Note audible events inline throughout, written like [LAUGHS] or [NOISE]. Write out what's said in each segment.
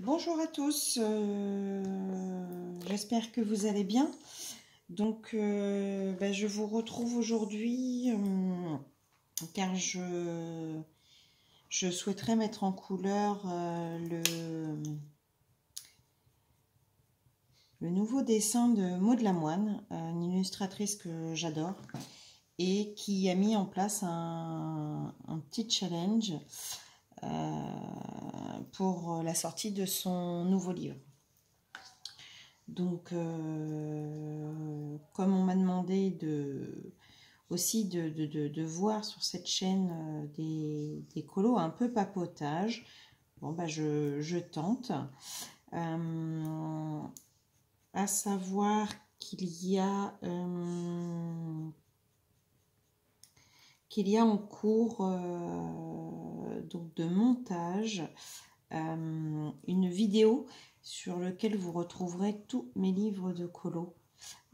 Bonjour à tous, euh, j'espère que vous allez bien. Donc, euh, ben, je vous retrouve aujourd'hui euh, car je, souhaiterais mettre en couleur le, nouveau dessin de Maud Lamoine, une illustratrice que j'adore et qui a mis en place un petit challenge pour la sortie de son nouveau livre. Donc, euh, comme on m'a demandé de, aussi de, voir sur cette chaîne euh, des, des, colos un peu papotage, bon, bah, je, tente. Euh, à savoir qu'il y a qu'il y a en cours donc de montage euh, une vidéo sur laquelle vous retrouverez tous mes livres de colo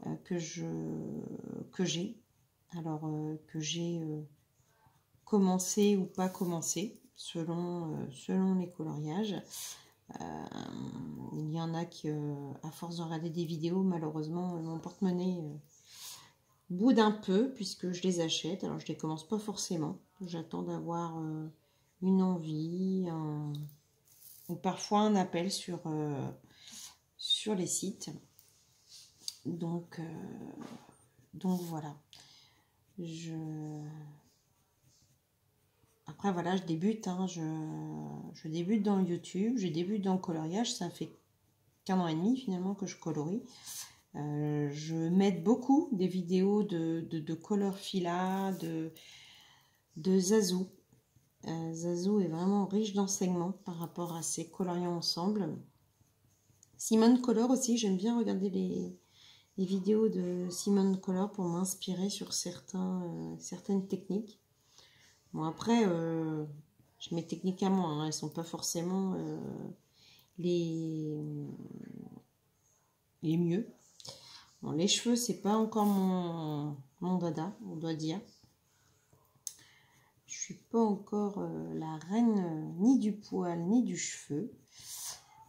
euh, que je que j'ai. Alors euh, que j'ai commencé ou pas commencé selon, selon les coloriages. il y en a qui, à force de regarder des vidéos, malheureusement, mon porte-monnaie boude un peu puisque je les achète. Alors je les commence pas forcément. J'attends d'avoir une envie, ou parfois un appel sur, euh, sur les sites. Donc, euh, donc voilà. Je... Après voilà, je débute, hein, je, je, débute dans YouTube, je débute dans le coloriage, ça fait qu'un an et demi finalement que je colorie. Euh, je m'aide beaucoup des vidéos de, de, de Color Fila, de, de Zazou. Euh, est vraiment riche d'enseignements par rapport à ses coloriants ensemble. Simone Color aussi, j'aime bien regarder les, vidéos de Simone Color pour m'inspirer sur certains, euh, certaines techniques. Bon après, euh, mes techniques à moi, elles ne sont pas forcément les, les mieux. Les cheveux, c'est pas encore mon, dada, on doit dire. Je suis pas encore euh, la reine euh, ni du poil ni du cheveu.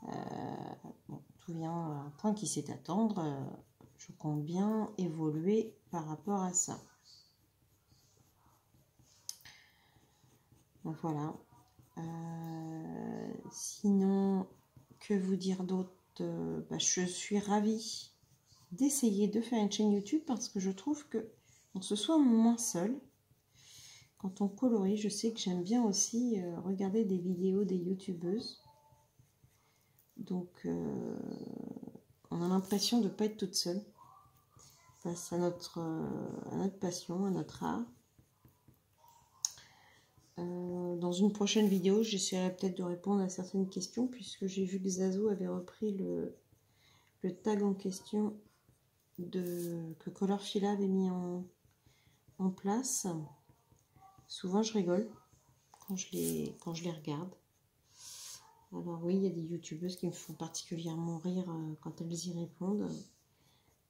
Euh, tout vient à un point qui sait attendre. je compte bien évoluer par rapport à ça. Donc voilà. sinon, que vous dire d'autre? Bah, Je suis ravie d'essayer de faire une chaîne YouTube parce que je trouve que on se soit moins seul quand on colorie, je sais que j'aime bien aussi euh, regarder des vidéos des youtubeuses. Donc, euh, on a l'impression de ne pas être toute seule face à notre, euh, passion, à notre art. dans une prochaine vidéo, j'essaierai peut-être de répondre à certaines questions puisque j'ai vu que Zazo avait repris le tag en question que Color Fila avait mis en, place. Souvent, je rigole quand je les, regarde. Alors oui, il y a des youtubeuses qui me font particulièrement rire euh, quand elles y répondent.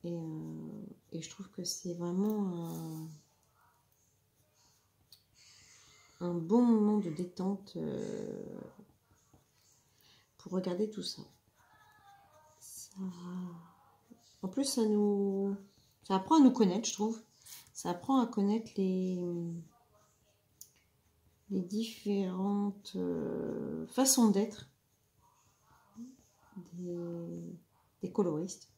Et, euh, je trouve que c'est vraiment un, bon moment de détente euh, pour regarder tout ça. Plus, ça nous... Ça apprend à nous connaître, je trouve. Ça apprend à connaître les les différentes euh, façons d'être des, coloristes.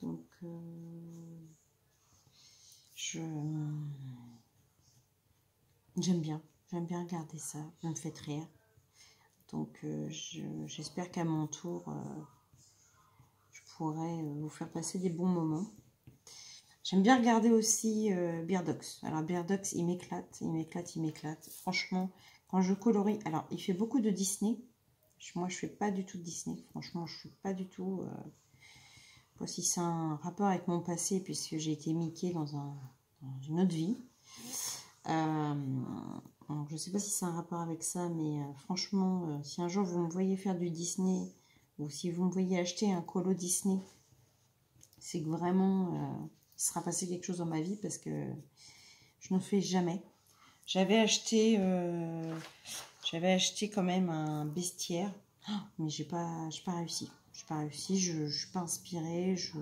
Donc, euh, je j'aime bien, j'aime bien regarder ça, ça me fait rire. Donc, euh, j'espère qu'à mon tour, pourrai vous faire passer des bons moments. J'aime bien regarder aussi euh, Beardox. Alors Beardox, il m'éclate, il m'éclate, il m'éclate. Franchement, quand je colorie... Alors, il fait beaucoup de Disney. Moi, je fais pas du tout de Disney. Franchement, je suis pas du tout... Euh... Voici c'est un rapport avec mon passé, puisque j'ai été Mickey dans, un, une autre vie. Euh, je ne sais pas si c'est un rapport avec ça, mais euh, franchement, euh, si un jour vous me voyez faire du Disney, si vous me voyez acheter un colo Disney, c'est que vraiment sera passé quelque chose dans ma vie parce que je n'en fais jamais. J'avais acheté, euh, j'avais acheté quand même un bestiaire mais j'ai pas, pas réussi. J'ai pas réussi, je ne suis pas inspirée, je,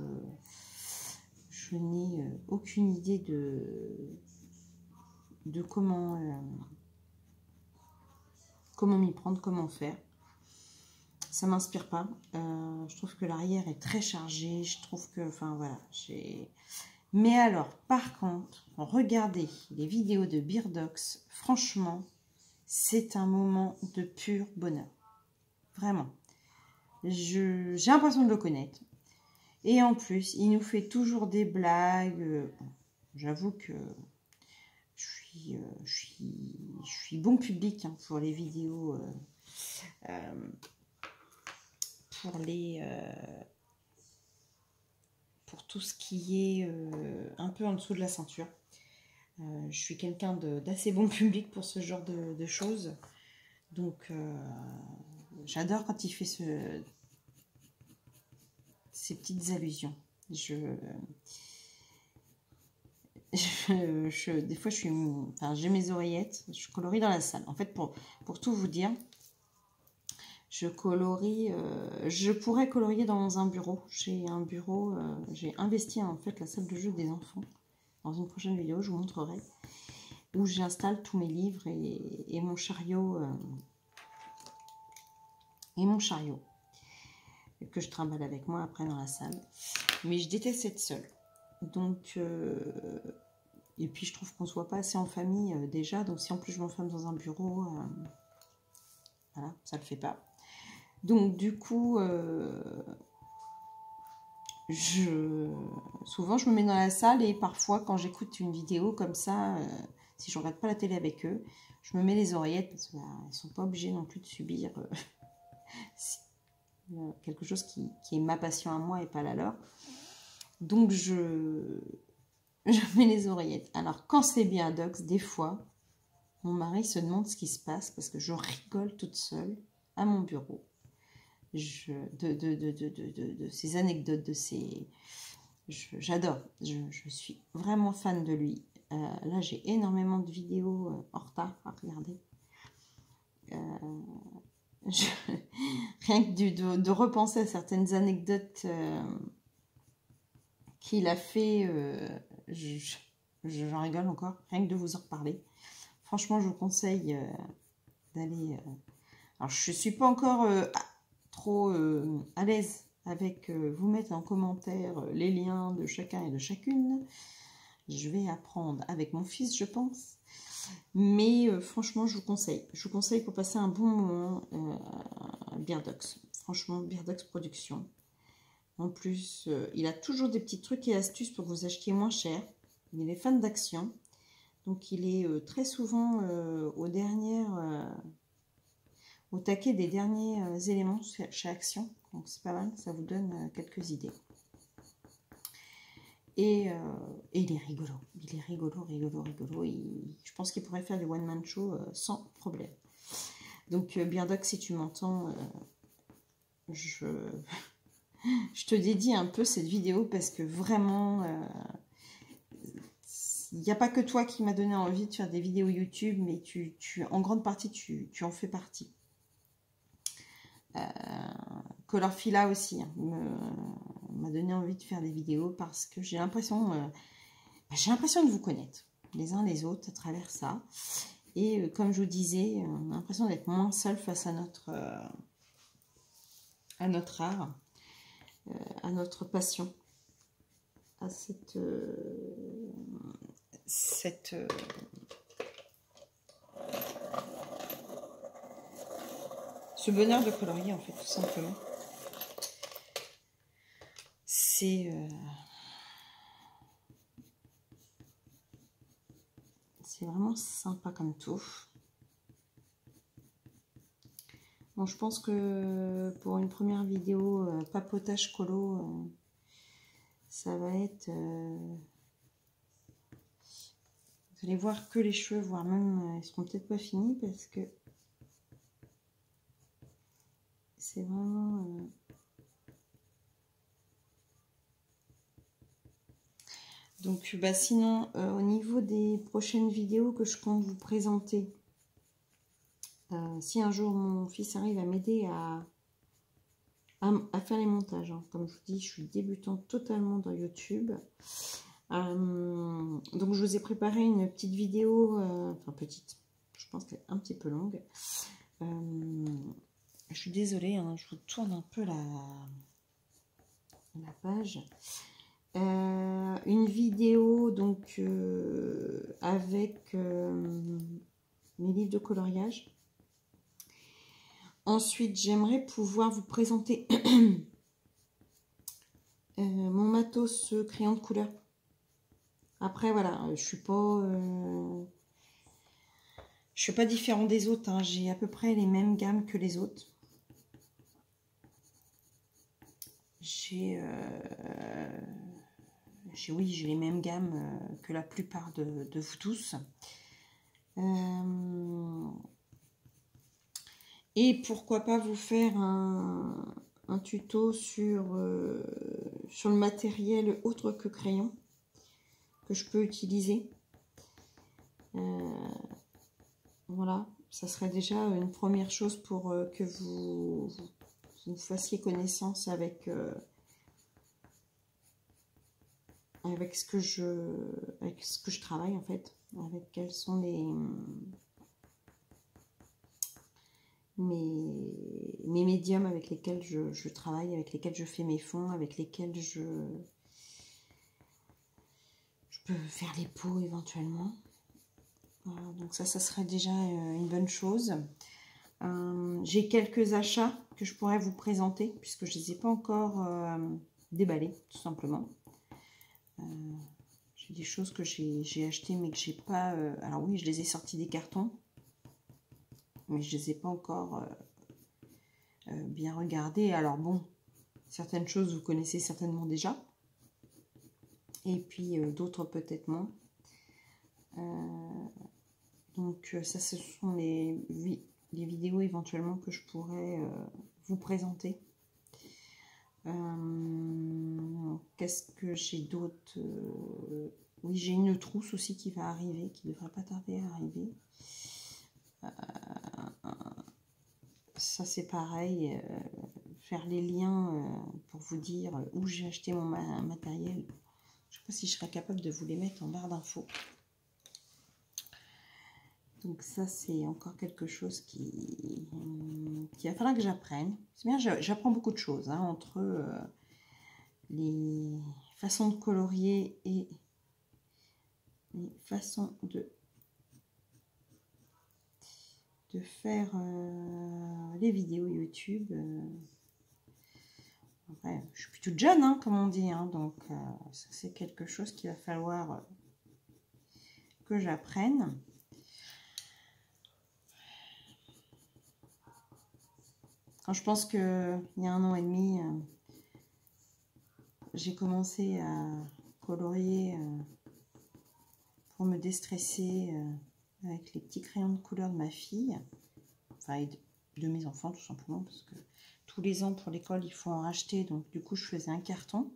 je n'ai euh, aucune idée de, de comment, euh, comment m'y prendre, comment faire. Ça m'inspire pas. Euh, je trouve que l'arrière est très chargé. Je trouve que, enfin voilà, j'ai. Mais alors, par contre, regardez les vidéos de Beardox. Franchement, c'est un moment de pur bonheur. Vraiment. J'ai l'impression de le connaître. Et en plus, il nous fait toujours des blagues. J'avoue que je suis, euh, je, suis, je suis bon public hein, pour les vidéos, euh, euh, pour les, pour tout ce qui est un peu en dessous de la ceinture. je suis quelqu'un d'assez bon [LAUGHS] public pour ce genre de, choses. Donc, j'adore quand il fait ce, ces petites allusions. Je, je, des fois, je suis, enfin, j'ai mes oreillettes, je colorie dans la salle. En fait, pour, pour tout vous dire, je colorie, euh, je pourrais colorier dans un bureau. J'ai un bureau, euh, j'ai investi en fait la salle de jeu des enfants. Dans une prochaine vidéo, je vous montrerai où j'installe tous mes livres et, mon chariot euh, et mon chariot que je trimballe avec moi après dans la salle. Mais je déteste être seule. Donc, et puis je trouve qu'on ne soit pas assez en famille déjà. Donc si en plus je m'enferme dans un bureau, voilà, ça ne le fait pas. Donc du coup, je, souvent je me mets dans la salle et parfois quand j'écoute une vidéo comme ça, si je regarde pas la télé avec eux, je me mets les oreillettes parce qu'ils bah, ne sont pas obligés non plus de subir [LAUGHS] quelque chose qui, qui, est ma passion à moi et pas la leur. Donc je, [LAUGHS] je mets les oreillettes. Alors quand c'est bien Dox, des fois, mon mari se demande ce qui se passe parce que je rigole toute seule à mon bureau. De, de, ces anecdotes, de ces... J'adore, je, suis vraiment fan de lui. Euh, là, j'ai énormément de vidéos euh, en retard à regarder. Euh, [LAUGHS] rien que de, repenser à certaines anecdotes euh, qu'il a fait, euh, j'en rigole encore, rien que de vous en reparler. Franchement, je vous conseille euh, d'aller... alors, je ne suis pas encore trop à l'aise avec vous mettre en commentaire les liens de chacun et de chacune. Je vais apprendre avec mon fils, je pense. Mais euh, franchement, je vous conseille. Je vous conseille pour passer un bon moment euh, Beardox. Franchement, Beardox Production. En plus, euh, il a toujours des petits trucs et astuces pour vous achetiez moins cher. Il est fan d'action. Donc, il est euh, très souvent aux dernières... au taquet des derniers éléments chez Action. Donc, c'est pas mal. Ça vous donne quelques idées. Euh, et, il est rigolo. Il est rigolo, rigolo, rigolo. je pense qu'il pourrait faire du one-man show euh, sans problème. Donc, euh, Birdoc, si tu m'entends, [LAUGHS] je... te dédie un peu cette vidéo parce que vraiment, il n'y a pas que toi qui m'a donné envie de faire des vidéos YouTube, mais tu, tu en grande partie, tu en fais partie. Color Fila aussi hein, m'a donné envie de faire des vidéos parce que j'ai l'impression euh, bah, j'ai l'impression de vous connaître les uns les autres à travers ça. Et euh, comme je vous disais, on a l'impression d'être moins seul face à notre, euh, à notre art, à notre passion, à cette, cette ce bonheur de colorier en fait tout simplement. Euh, c'est vraiment sympa comme tout. Bon, je pense que pour une première vidéo euh, papotage colo, euh, ça va être... vous allez voir que les cheveux, voire même, ils seront peut-être pas finis parce que c'est vraiment... Donc, bah, sinon, euh, au niveau des prochaines vidéos que je compte vous présenter, Euh, si un jour mon fils arrive à m'aider à, à, faire les montages, hein. comme je vous dis, je suis débutante totalement dans YouTube. Euh, donc je vous ai préparé une petite vidéo, euh, enfin petite, je pense qu'elle est un petit peu longue. Je suis désolée, hein, je vous tourne un peu la, la page. une vidéo donc avec mes livres de coloriage Ensuite, j'aimerais pouvoir vous présenter [CLEARS THROAT] euh, mon matos crayon de couleur. Après, voilà, je suis pas... Euh, je suis pas différent des autres. Hein. J'ai à peu près les mêmes gammes que les autres. J'ai... Euh, oui, j'ai les mêmes gammes que la plupart de, de vous tous. Et pourquoi pas vous faire un, tuto sur, euh, sur le matériel autre que crayon que je peux utiliser. Euh, voilà, ça serait déjà une première chose pour euh, que vous, vous, fassiez connaissance avec, avec, ce que je, avec ce que je travaille en fait, avec quels sont les mes, médiums avec lesquels je, travaille, avec lesquels je fais mes fonds, avec lesquels je, je peux faire les pots éventuellement. donc ça, ça serait déjà euh, une bonne chose. Euh, j'ai quelques achats que je pourrais vous présenter, puisque je ne les ai pas encore euh, déballés, tout simplement. j'ai des choses que j'ai achetées, mais que j'ai pas... alors oui, je les ai sortis des cartons, mais je les ai pas encore euh, euh, bien regardées. Alors bon, certaines choses vous connaissez certainement déjà, et puis euh, d'autres peut-être moins. donc ça, ce sont les, les, vidéos éventuellement que je pourrais vous présenter. Qu'est-ce que j'ai d'autre Oui, j'ai une trousse aussi qui va arriver, qui ne devrait pas tarder à arriver ça c'est pareil, euh, faire les liens euh, pour vous dire où j'ai acheté mon matériel. Je ne sais pas si je serais capable de vous les mettre en barre d'infos. Donc ça c'est encore quelque chose qui, qui va falloir que j'apprenne. C'est bien, j'apprends beaucoup de choses hein, entre euh, les façons de colorier et les façons de de faire euh, les vidéos YouTube. Euh. je suis plutôt jeune, hein, comme on dit, hein, donc euh, c'est quelque chose qu'il va falloir que j'apprenne. Je pense qu'il y a un an et demi, j'ai commencé à colorier pour me déstresser avec les petits crayons de couleur de ma fille, enfin de mes enfants tout simplement, parce que tous les ans pour l'école il faut en racheter, donc du coup je faisais un carton.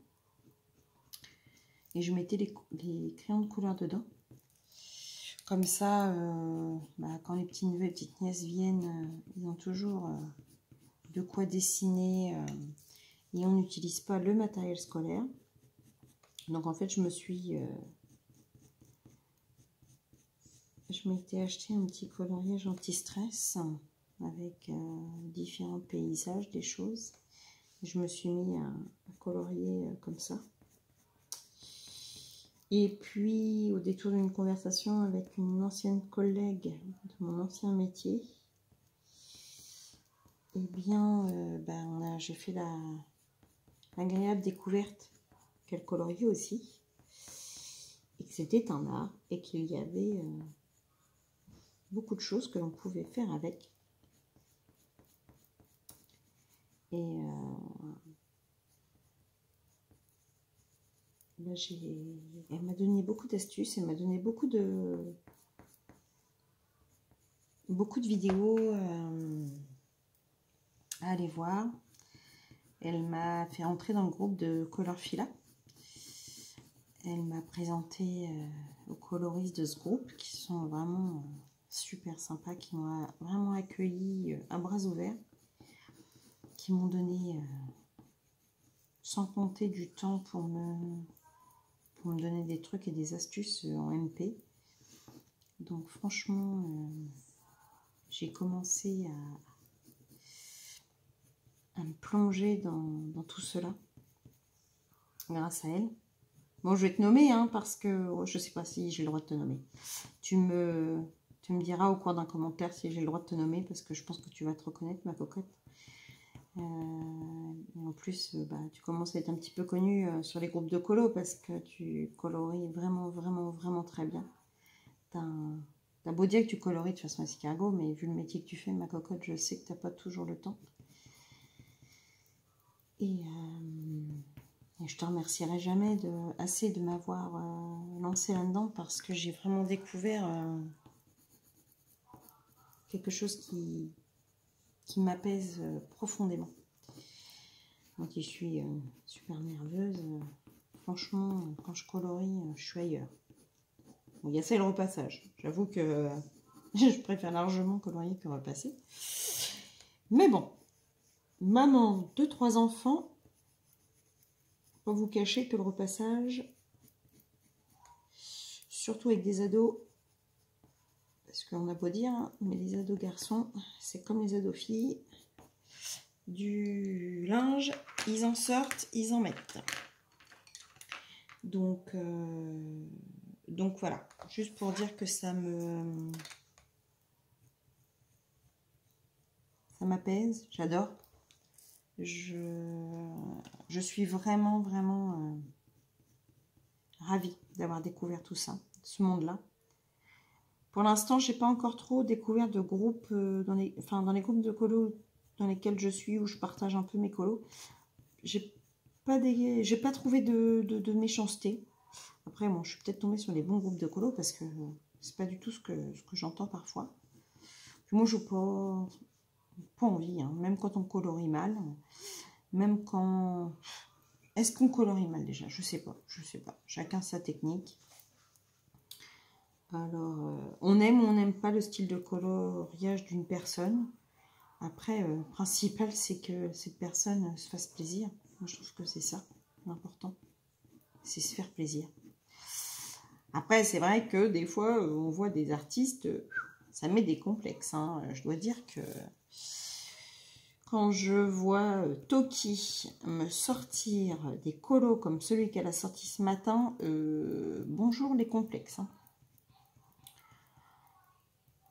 Et je mettais les, crayons de couleur dedans. Comme ça, euh, bah, quand les petits neveux et petites nièces viennent, euh, ils ont toujours euh, de quoi dessiner et on n'utilise pas le matériel scolaire. Donc en fait, je me suis je m'étais acheté un petit coloriage anti-stress avec euh, différents paysages, des choses. je me suis mis à, colorier euh, comme ça. Et puis, au détour d'une conversation avec une ancienne collègue de mon ancien métier, eh bien, euh, ben, j'ai fait la agréable découverte qu'elle coloriait aussi, et que c'était un art, et qu'il y avait beaucoup de choses que l'on pouvait faire avec. Et euh, elle m'a donné beaucoup d'astuces, elle m'a donné beaucoup de beaucoup de vidéos euh, aller voir. Elle m'a fait entrer dans le groupe de Color Fila. Elle m'a présenté euh, aux coloristes de ce groupe qui sont vraiment super sympas qui m'ont vraiment accueilli à bras ouverts, qui m'ont donné sans compter du temps pour me, pour me donner des trucs et des astuces en MP. Donc franchement, j'ai commencé à, à, me plonger dans, tout cela grâce à elle. Bon, je vais te nommer, hein, parce que oh, je ne sais pas si j'ai le droit de te nommer. Tu me, diras au cours d'un commentaire si j'ai le droit de te nommer, parce que je pense que tu vas te reconnaître, ma cocotte. Euh, en plus, euh, bah, tu commences à être un petit peu connue euh, sur les groupes de colo, parce que tu coloris vraiment, vraiment, vraiment très bien. T'as beau dire que tu coloris de façon escargot, mais vu le métier que tu fais, ma cocotte, je sais que tu n'as pas toujours le temps. Et... Et je te remercierai jamais assez de m'avoir euh, lancé là-dedans parce que j'ai vraiment découvert euh, quelque chose qui, qui m'apaise euh, profondément. Moi qui suis super nerveuse, franchement, quand je colorie, je suis ailleurs. Il y a ça le repassage. J'avoue que [LAUGHS] je préfère largement colorier que repasser. Mais bon, maman de trois enfants, pas vous cacher que le repassage, surtout avec des ados, parce qu'on a beau dire, mais les ados garçons, c'est comme les ados filles, du linge, ils en sortent, ils en mettent. Donc, euh, donc voilà, juste pour dire que ça me... Ça m'apaise, j'adore je, suis vraiment, vraiment euh, ravie d'avoir découvert tout ça, ce monde-là. Pour l'instant, je n'ai pas encore trop découvert de groupes, euh, dans, les, groupes de colos dans lesquels je suis, où je partage un peu mes colos. J'ai pas, pas trouvé de, méchanceté. Après, bon, je suis peut-être tombée sur les bons groupes de colos parce que c'est pas du tout ce que, j'entends parfois. moi, je pas, pas envie, hein. même quand on colorie mal, même quand... Est-ce qu'on colorie mal déjà? Je sais pas, je sais pas. Chacun sa technique. Alors, euh, on aime ou on n'aime pas le style de coloriage d'une personne. Après, le euh, principal, c'est que cette personne se fasse plaisir. Moi, je trouve que c'est ça, l'important. C'est se faire plaisir. Après, c'est vrai que des fois, on voit des artistes, ça met des complexes. Hein. Je dois dire que quand je vois euh, Toki me sortir des colos comme celui qu'elle a sorti ce matin, euh, bonjour les complexes. Hein.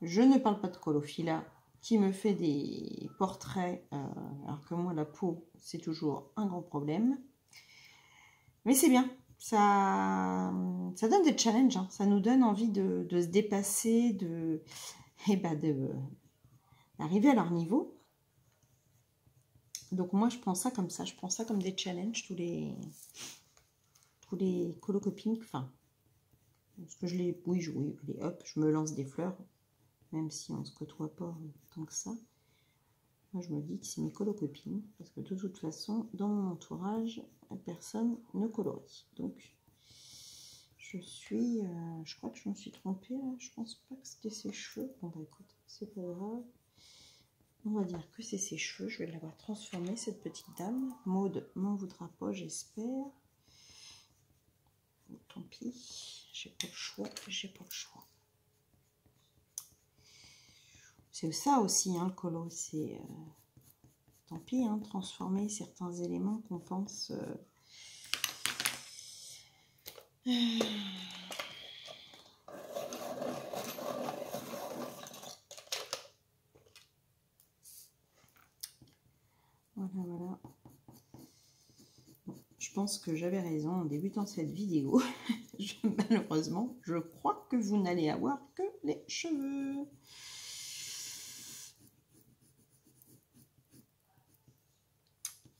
Je ne parle pas de colofila qui me fait des portraits, euh, alors que moi la peau c'est toujours un grand problème. Mais c'est bien, ça, ça donne des challenges, hein. ça nous donne envie de, se dépasser, de, et eh ben d'arriver à leur niveau. Donc moi, je prends ça comme ça. Je prends ça comme des challenges tous les tous les. Enfin, parce que je les... Oui, je, oui, hop, je me lance des fleurs. Même si on ne se côtoie pas tant que ça. Moi, je me dis que c'est mes colocopines. Parce que de toute façon, dans mon entourage, personne ne colorie. Donc, je suis... Euh, je crois que je me suis trompée là. Je pense pas que c'était ses cheveux. Bon, bah écoute, c'est pas grave. On va dire que c'est ses cheveux. Je vais l'avoir transformée, cette petite dame. Maude m'en voudra pas, j'espère. Tant pis. J'ai pas le choix. J'ai pas le choix. C'est ça aussi, hein, le colo. Euh, tant pis, hein, transformer certains éléments qu'on pense... Euh, je pense que j'avais raison en débutant cette vidéo. [LAUGHS] malheureusement, je crois que vous n'allez avoir que les cheveux.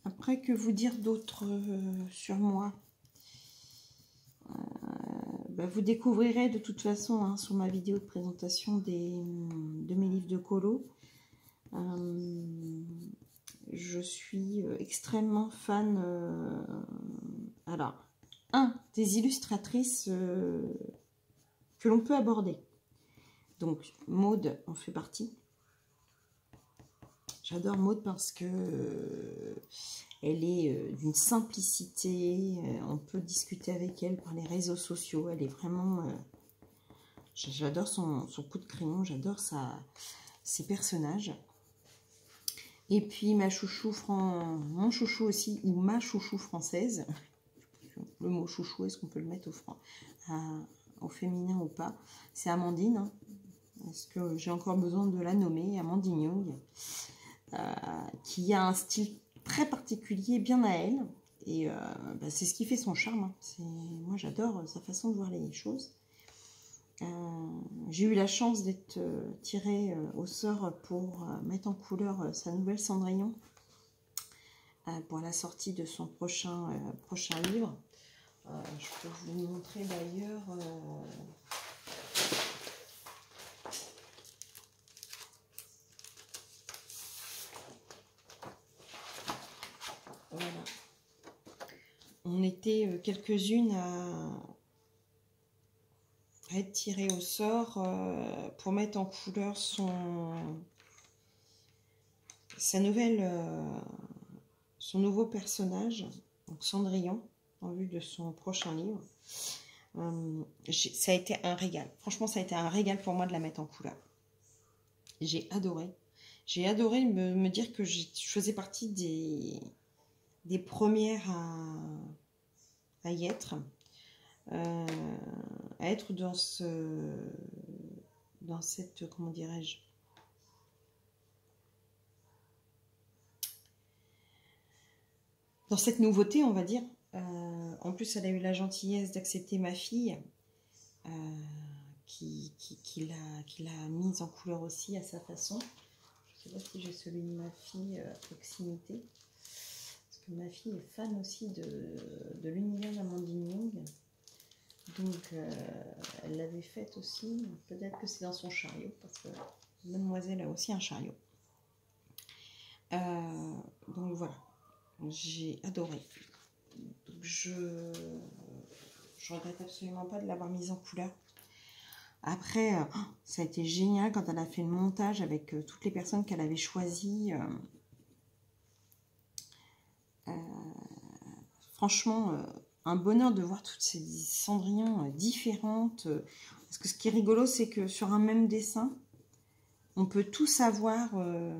Après, que vous dire d'autre euh, sur moi? Euh, bah, Vous découvrirez de toute façon hein, sur ma vidéo de présentation des, de mes livres de colo. Euh, je suis euh, extrêmement fan, euh, alors, un, des illustratrices euh, que l'on peut aborder. Donc, Maude en fait partie. J'adore Maude parce que elle est d'une simplicité. on peut discuter avec elle par les réseaux sociaux. Elle est vraiment... j'adore son, son, coup de crayon. J'adore ses personnages. Et puis ma chouchou, mon chouchou aussi, ou ma chouchou française. [LAUGHS] Le mot chouchou, est-ce qu'on peut le mettre au, au féminin ou pas? C'est Amandine. Hein. Est-ce que j'ai encore besoin de la nommer Amandine Young. Euh, qui a un style très particulier, bien à elle. Et euh, bah, c'est ce qui fait son charme. Hein. Moi, j'adore sa façon de voir les choses. Euh, j'ai eu la chance d'être euh, tirée euh, au sort pour mettre en couleur sa nouvelle Cendrillon pour la sortie de son prochain, prochain livre. je peux vous montrer d'ailleurs... Voilà. On était quelques-unes à, être tiré au sort euh, pour mettre en couleur son sa nouvelle euh, son nouveau personnage donc Cendrillon en vue de son prochain livre. Euh, ça a été un régal. Franchement ça a été un régal pour moi de la mettre en couleur. J'ai adoré. J'ai adoré me, me, dire que je faisais partie des des premières à, à y être euh, être dans ce dans cette comment dirais-je dans cette nouveauté on va dire. Euh, en plus elle a eu la gentillesse d'accepter ma fille euh, qui, qui, qui l'a mise en couleur aussi à sa façon. Je sais pas si j'ai celui de ma fille à proximité. Parce que ma fille est fan aussi de, de l'univers d'Amandine Young donc, euh, elle l'avait faite aussi. Peut-être que c'est dans son chariot, parce que mademoiselle a aussi un chariot. Euh, donc voilà, j'ai adoré. je je regrette absolument pas de l'avoir mise en couleur. Après, euh, ça a été génial quand elle a fait le montage avec toutes les personnes qu'elle avait choisies. franchement, un bonheur de voir toutes ces cendrillons euh, différentes. Euh, parce que ce qui est rigolo, c'est que sur un même dessin, on peut tous avoir, euh,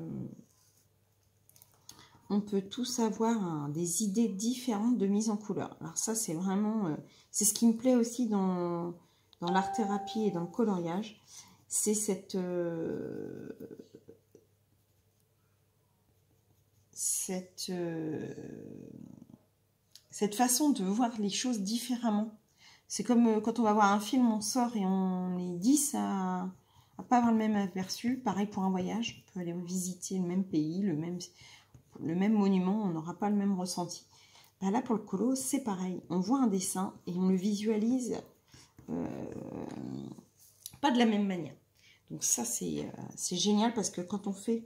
on peut tous avoir hein, des idées différentes de mise en couleur. Alors ça, c'est vraiment, c'est ce qui me plaît aussi dans, dans l'art-thérapie et dans le coloriage. C'est cette, cette cette façon de voir les choses différemment. C'est comme euh, quand on va voir un film, on sort et on est 10 à, à pas avoir le même aperçu. Pareil pour un voyage, on peut aller visiter le même pays, le même, monument, on n'aura pas le même ressenti. Bah là, pour le colo, c'est pareil. On voit un dessin et on le visualise euh, pas de la même manière. Donc ça, c'est euh, génial parce que quand on fait,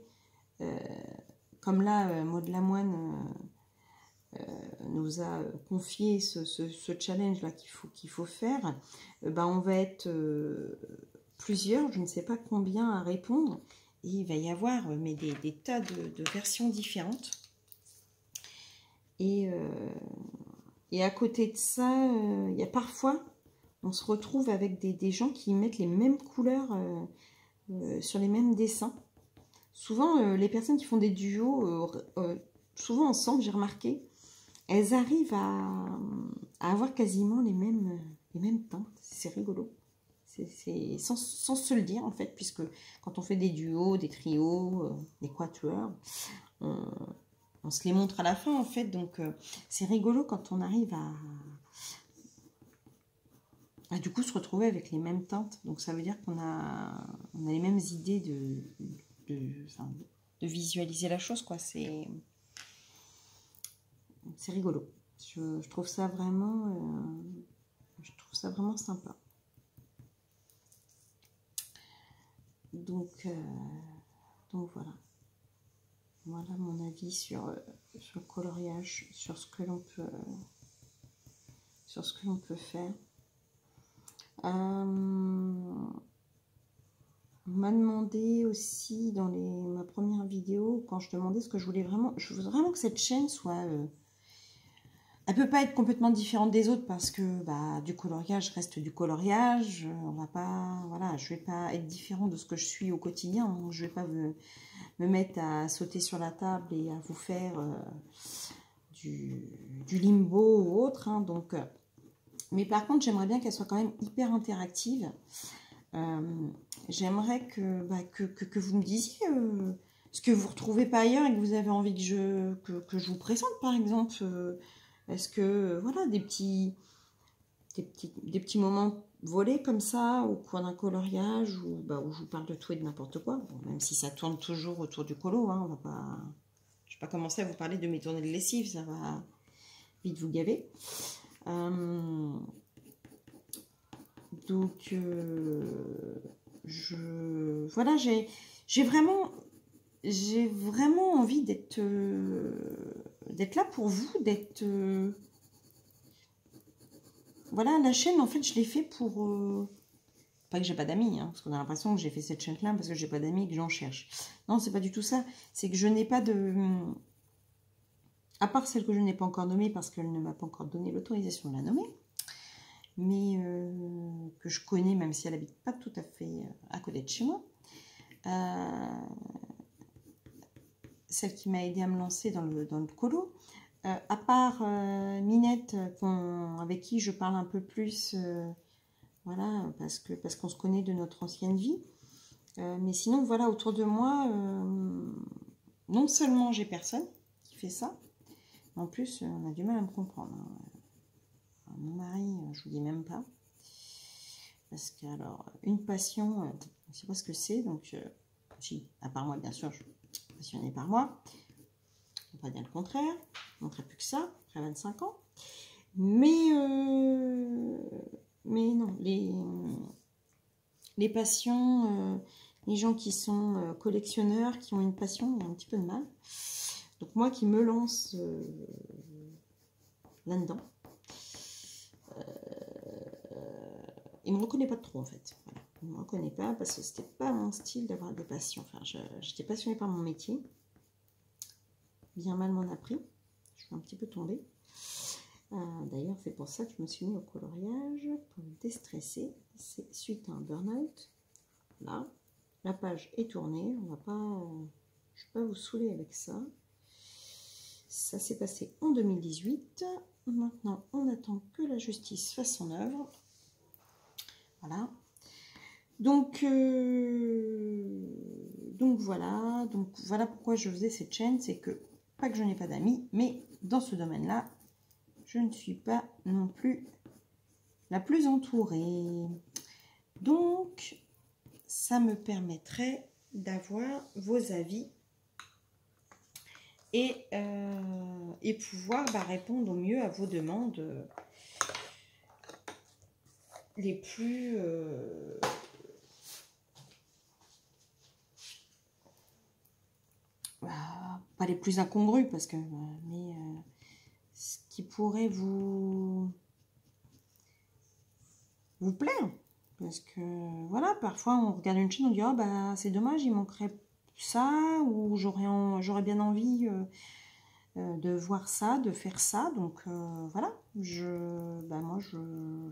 comme là, Maud Lamoine nous a confié ce, challenge-là qu'il faut, qu'il faut faire, euh, ben on va être euh, plusieurs, je ne sais pas combien à répondre, et il va y avoir mais des, tas de, versions différentes. Et, et à côté de ça, il y a parfois, on se retrouve avec des, gens qui mettent les mêmes couleurs sur les mêmes dessins. Souvent, les personnes qui font des duos, souvent ensemble, j'ai remarqué, elles arrivent à, avoir quasiment les mêmes, les mêmes teintes. C'est rigolo. C'est sans, se le dire en fait, puisque quand on fait des duos, des trios, euh, des quatuors, on, se les montre à la fin en fait. Donc euh, c'est rigolo quand on arrive à, du coup se retrouver avec les mêmes teintes. Donc ça veut dire qu'on a, on a les mêmes idées de, de, de visualiser la chose quoi. C'est c'est rigolo. Je, trouve ça vraiment, euh, je trouve ça vraiment sympa. Donc, euh, donc voilà. Voilà mon avis sur, euh, sur le coloriage, sur ce que l'on peut, sur ce que l'on peut faire. On m'a demandé aussi dans les, ma première vidéo, quand je demandais ce que je voulais vraiment, je voudrais vraiment que cette chaîne soit... Euh, elle peut pas être complètement différente des autres parce que bah, du coloriage reste du coloriage. On va pas, voilà, je vais pas être différent de ce que je suis au quotidien. Je vais pas me, mettre à sauter sur la table et à vous faire euh, du, limbo ou autre. Hein. donc, euh, mais par contre, j'aimerais bien qu'elle soit quand même hyper interactive. Euh, j'aimerais bah, que, que, vous me disiez ce que vous retrouvez pas ailleurs et que vous avez envie que je, que, que je vous présente, par exemple. Est-ce que, euh, voilà, des petits, des petits, des petits moments volés comme ça, au cours d'un coloriage, ou bah, où je vous parle de tout et de n'importe quoi, même si ça tourne toujours autour du colo, hein, on va pas... Je vais pas commencer à vous parler de mes tournées de lessive, ça va vite vous gaver. Euh, donc, euh, je... Voilà, j'ai vraiment... J'ai vraiment envie d'être d'être là pour vous, d'être... Euh, voilà, la chaîne, en fait, je l'ai fait pour... Euh, pas que j'ai pas d'amis, hein, parce qu'on a l'impression que j'ai fait cette chaîne-là parce que j'ai pas d'amis et que j'en cherche. Non, c'est pas du tout ça. C'est que je n'ai pas de... À part celle que je n'ai pas encore nommée parce qu'elle ne m'a pas encore donné l'autorisation de la nommer, mais euh, que je connais même si elle habite pas tout à fait à côté de chez moi. Celle qui m'a aidé à me lancer dans le, dans le colo. Euh, à part euh, Minette, avec qui je parle un peu plus, euh, voilà, parce que parce qu'on se connaît de notre ancienne vie. mais sinon, voilà, autour de moi, non seulement j'ai personne qui fait ça, mais en plus, on a du mal à me comprendre. Hein. Mon mari, je vous dis même pas. Parce que, alors, une passion, je ne sais pas ce que c'est, donc, si, à part moi, bien sûr, je passionné par moi. On va pas dire le contraire. Je ne plus que ça, après 25 ans. Mais, euh, mais non, les, les passions, euh, les gens qui sont euh, collectionneurs, qui ont une passion, ont un petit peu de mal. Donc moi qui me lance là-dedans, il ne me reconnaît pas trop en fait. Je ne me reconnais pas parce que c'était pas mon style d'avoir des passions. Enfin, j'étais passionnée par mon métier. Bien mal m'en a pris. Je suis un petit peu tombée. Euh, d'ailleurs, c'est pour ça que je me suis mis au coloriage pour me déstresser. C'est suite à un burn-out. Là, la page est tournée. On va pas, je ne vais pas vous saouler avec ça. Ça s'est passé en 2018. Maintenant, on attend que la justice fasse son œuvre. Voilà. Donc, euh, donc voilà, donc voilà pourquoi je faisais cette chaîne, c'est que, pas que je n'ai pas d'amis, mais dans ce domaine-là, je ne suis pas non plus la plus entourée. Donc, ça me permettrait d'avoir vos avis et, euh, pouvoir bah, répondre au mieux à vos demandes les plus... Euh, Bah, pas plus incongrus, parce que, euh, mais euh, ce qui pourrait vous, vous plaire. Parce que, voilà, parfois on regarde une chaîne, on dit, oh bah c'est dommage, il manquerait ça, ou j'aurais bien envie euh, de voir ça, de faire ça. Donc voilà, je, bah, moi je,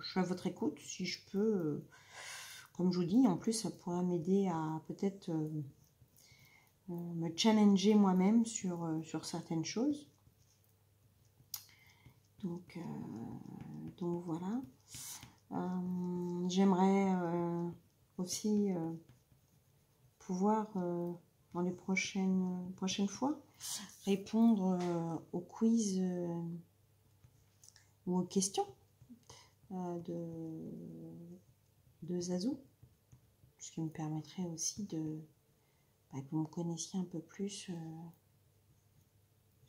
je, suis à votre écoute. Si je peux, comme je vous dis, en plus ça pourrait m'aider à peut-être me challenger moi-même sur, euh, sur certaines choses. Donc, euh, donc voilà. J'aimerais aussi pouvoir, dans les prochaines, prochaines fois, répondre aux quiz ou aux questions de, de Zazou, ce qui me permettrait aussi de, bah, que vous me connaissiez un peu plus euh,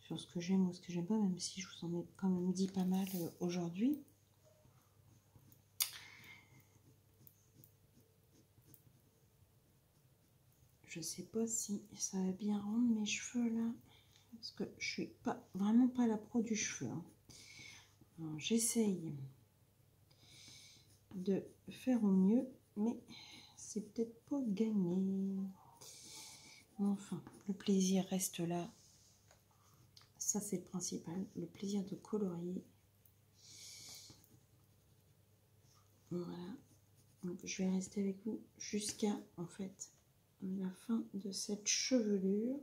sur ce que j'aime ou ce que j'aime pas, même si je vous en ai quand même dit pas mal euh, aujourd'hui. Je sais pas si ça va bien rendre mes cheveux là, parce que je suis pas vraiment pas la pro du cheveu. Hein. J'essaye de faire au mieux, mais c'est peut-être pas gagné. Enfin, le plaisir reste là. Ça, c'est le principal. Le plaisir de colorier. Voilà. Je vais rester avec vous jusqu'à, en fait, la fin de cette chevelure.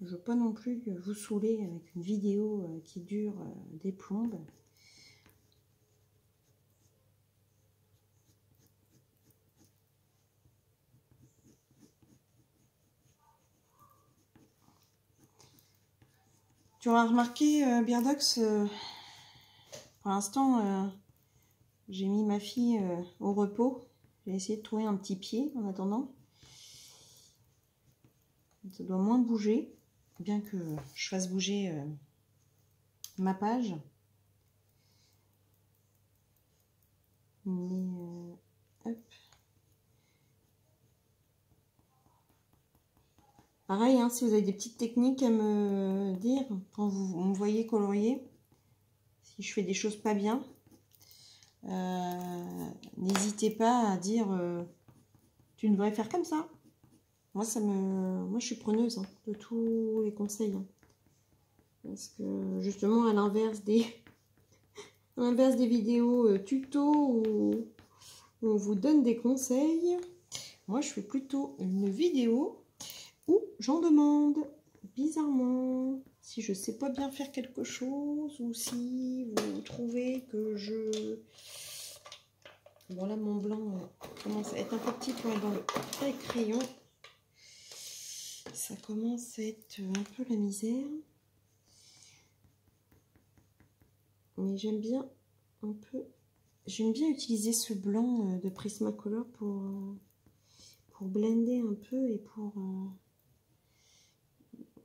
Je ne veux pas non plus vous saouler avec une vidéo euh, qui dure euh, des plombes. Tu auras remarqué, euh, Birdox, euh, pour l'instant, euh, j'ai mis ma fille au repos. J'ai essayé de trouver un petit pied en attendant. Ça doit moins bouger, bien que je fasse bouger ma page. Mais, hop. Pareil, hein, si vous avez des petites techniques à me dire quand vous, me voyez colorier, si je fais des choses pas bien, euh, n'hésitez pas à dire euh, tu devrais faire comme ça. Moi, ça me, je suis preneuse hein, de tous les conseils. Hein. Parce que justement, à l'inverse des, [LAUGHS] l'inverse des vidéos euh, tuto où on vous donne des conseils, moi je fais plutôt une vidéo ou j'en demande bizarrement si je sais pas bien faire quelque chose ou si vous trouvez que je bon là mon blanc euh, commence à être un peu petit pour être dans le crayon. Ça commence à être un peu la misère. Mais j'aime bien un peu j'aime bien utiliser ce blanc euh, de Prismacolor pour euh, pour blender un peu et pour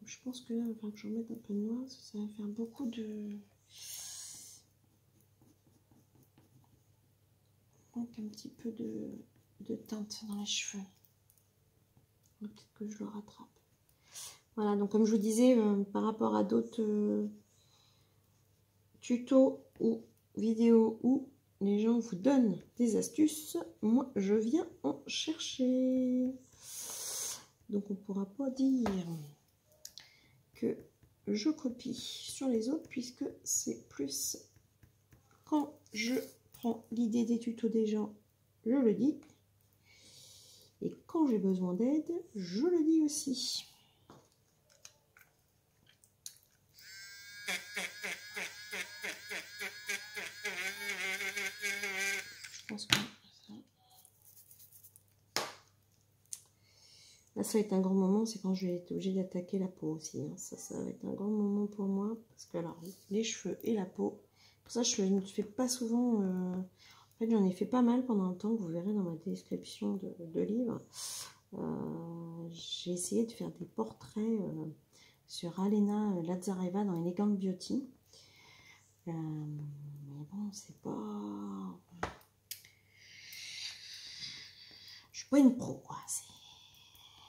je pense que là, il que j'en mette un peu de noir, ça va faire beaucoup de... Donc un petit peu de, teinte dans les cheveux. Peut-être que je le rattrape. Voilà, donc comme je vous disais, euh, par rapport à d'autres euh, tutos ou vidéos où les gens vous donnent des astuces, moi je viens en chercher. Donc on pourra pas dire je copie sur les autres puisque c'est plus quand je prends l'idée des tutos des gens, je le dis. Et quand j'ai besoin d'aide, je le dis aussi. Je pense que ça va être un grand moment, c'est quand je vais être obligée d'attaquer la peau aussi. Hein. Ça, ça va être un grand moment pour moi. Parce que alors, les cheveux et la peau, pour ça je ne fais pas souvent... Euh, en fait, j'en ai fait pas mal pendant un temps, vous verrez dans ma description de, de livre. Euh, j'ai essayé de faire des portraits euh, sur Alena Lazareva dans Elegant Beauty. mais bon, c'est pas... Je suis pas une pro, quoi. C'est